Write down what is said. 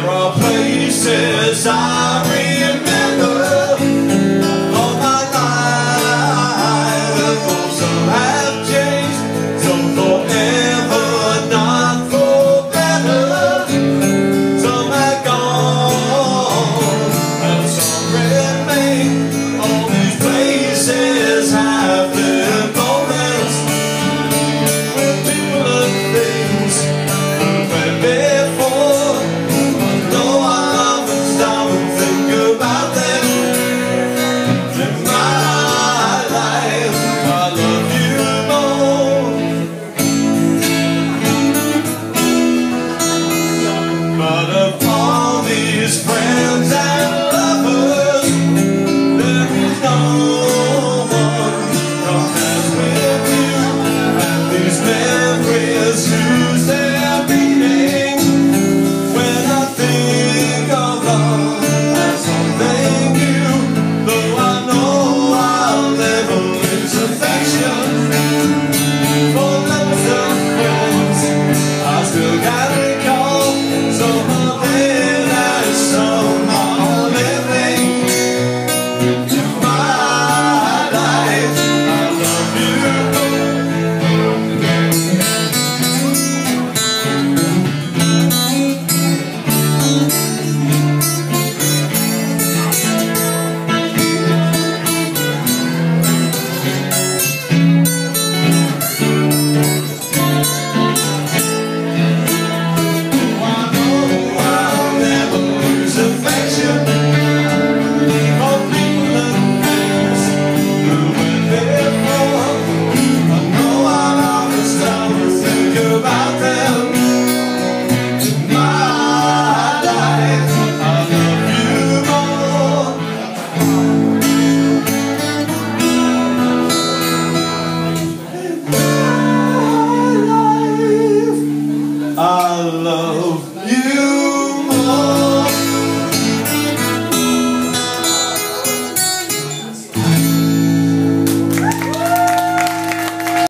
There are places I But of all these friends